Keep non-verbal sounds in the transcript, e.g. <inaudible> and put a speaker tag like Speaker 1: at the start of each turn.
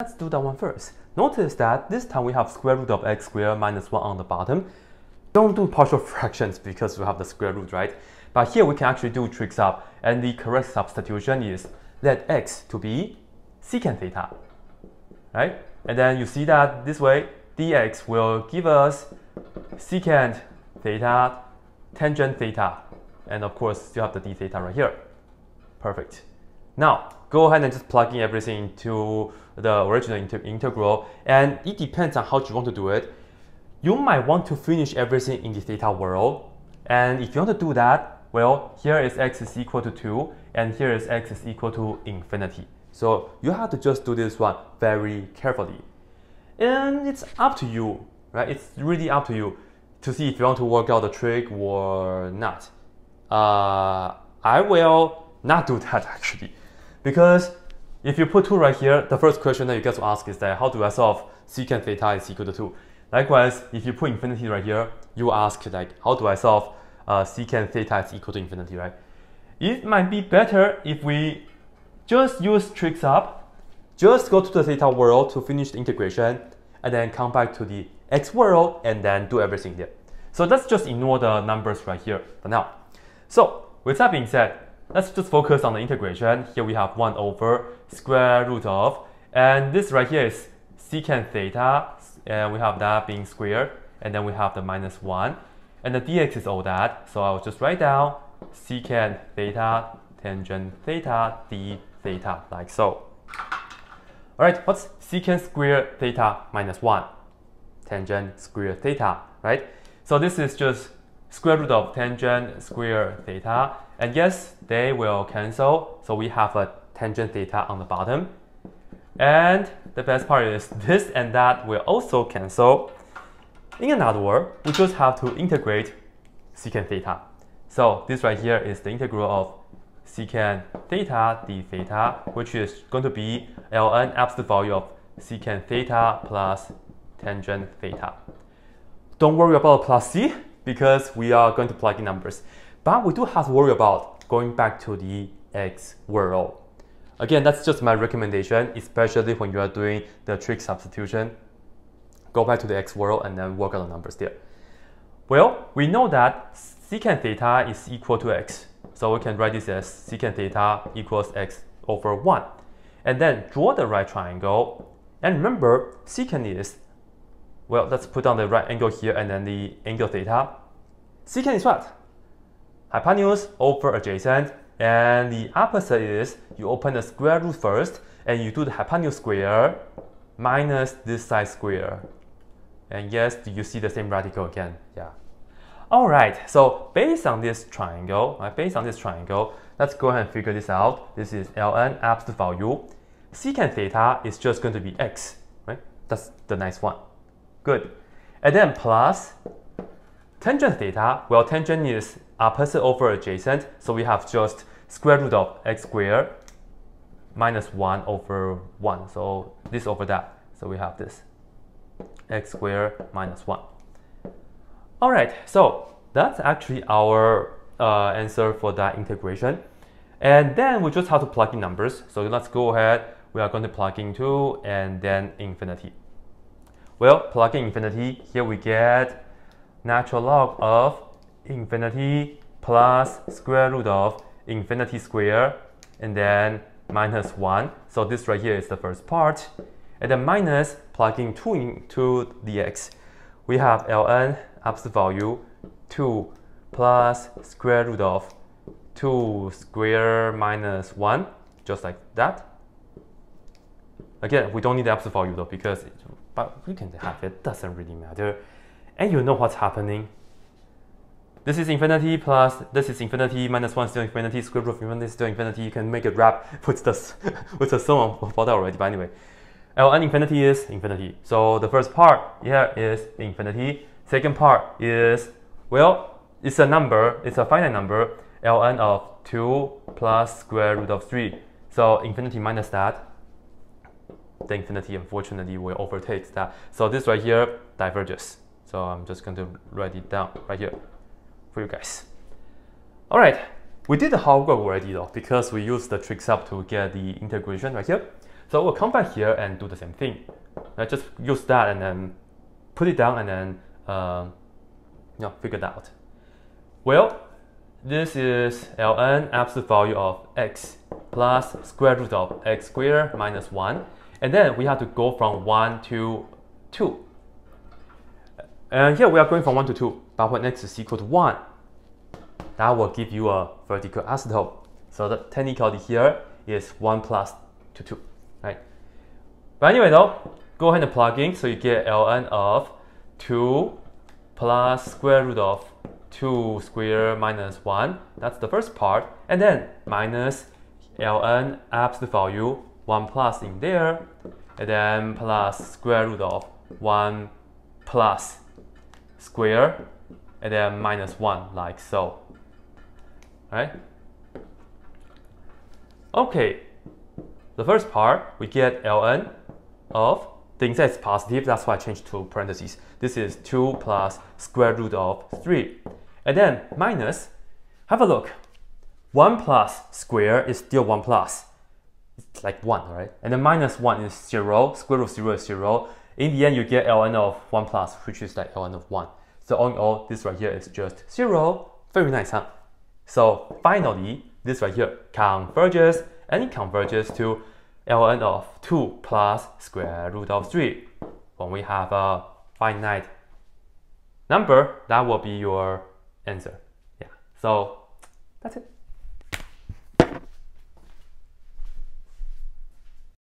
Speaker 1: Let's do that one first. Notice that this time we have square root of x squared minus 1 on the bottom. Don't do partial <laughs> fractions because we have the square root, right? But here we can actually do trig sub, and the correct substitution is let x to be secant theta, right? And then you see that this way, dx will give us secant theta tangent theta, and of course you have the d theta right here. Perfect. Now, go ahead and just plug in everything into the original inter integral, and it depends on how you want to do it. You might want to finish everything in the theta world, and if you want to do that, well, here is x is equal to 2, and here is x is equal to infinity. So you have to just do this one very carefully. And it's up to you, right? It's really up to you to see if you want to work out the trick or not. Uh, I will not do <laughs> that actually. Because if you put 2 right here, the first question that you get to ask is that how do I solve secant theta is equal to 2? Likewise, if you put infinity right here, you ask like how do I solve uh, secant theta is equal to infinity, right? It might be better if we just use trig sub, just go to the theta world to finish the integration, and then come back to the x world and then do everything there. So let's just ignore the numbers right here for now. So with that being said, Let's just focus on the integration. Here we have 1 over square root of, and this right here is secant theta, and we have that being squared, and then we have the minus 1, and the dx is all that, so I'll just write down secant theta tangent theta d theta, like so. Alright, what's secant square theta minus 1? Tangent square theta, right? So this is just square root of tangent square theta. And yes, they will cancel. So we have a tangent theta on the bottom. And the best part is this and that will also cancel. In another word, we just have to integrate secant theta. So this right here is the integral of secant theta d theta, which is going to be ln absolute value of secant theta plus tangent theta. Don't worry about plus c, because we are going to plug in numbers. But we do have to worry about going back to the x world. Again, that's just my recommendation, especially when you are doing the trig substitution. Go back to the x world and then work on the numbers there. Well, we know that secant theta is equal to x. So we can write this as secant theta equals x over 1. And then draw the right triangle. And remember, secant is well, let's put down the right angle here and then the angle theta. Secant is what? Hypotenuse over adjacent. And the opposite is you open the square root first and you do the hypotenuse square minus this side square. And yes, do you see the same radical again? Yeah. All right, so based on this triangle, right, based on this triangle, let's go ahead and figure this out. This is ln absolute value. Secant theta is just going to be x, right? That's the nice one. Good. And then plus tangent theta, well, tangent is opposite over adjacent, so we have just square root of x squared minus 1 over 1. So this over that. So we have this x squared minus 1. All right, so that's actually our uh, answer for that integration. And then we just have to plug in numbers. So let's go ahead. We are going to plug in 2 and then infinity. Well, plugging infinity, here we get natural log of infinity plus square root of infinity square and then minus 1. So this right here is the first part. And then minus plugging 2 into the x. We have ln absolute value 2 plus square root of 2 square minus 1, just like that. Again, we don't need the absolute value though because but we can have it, doesn't really matter. And you know what's happening. This is infinity plus, this is infinity minus 1 still infinity, square root of infinity still infinity. You can make it wrap with the, <laughs> with the sum for that already, but anyway. Ln infinity is infinity. So the first part here is infinity. Second part is, well, it's a number, it's a finite number, ln of 2 plus square root of 3. So infinity minus that, the infinity unfortunately will overtake that. So this right here diverges. So I'm just going to write it down right here for you guys. All right, we did the hard work already though, because we used the trig sub to get the integration right here. So we'll come back here and do the same thing. Right? Just use that and then put it down and then uh, you know, figure it out. Well, this is ln absolute value of x plus square root of x squared minus 1. And then we have to go from 1 to 2. And here we are going from 1 to 2, but when x is equal to 1, that will give you a vertical asymptote. So the technically here is 1 plus to 2, right? But anyway though, go ahead and plug in so you get ln of 2 plus square root of 2 square minus 1. That's the first part. And then minus ln absolute value 1 plus in there. And then plus square root of 1 plus square. And then minus 1 like so. Right? Okay. The first part, we get ln of the inside is positive, that's why I changed to parentheses. This is 2 plus square root of 3. And then minus, have a look. 1 plus square is still 1 plus. It's like 1, right? And then minus 1 is 0, square root of 0 is 0. In the end, you get ln of 1 plus, which is like ln of 1. So all in all, this right here is just 0. Very nice, huh? So finally, this right here converges, and it converges to ln of 2 plus square root of 3. When we have a finite number, that will be your answer. Yeah, so that's it.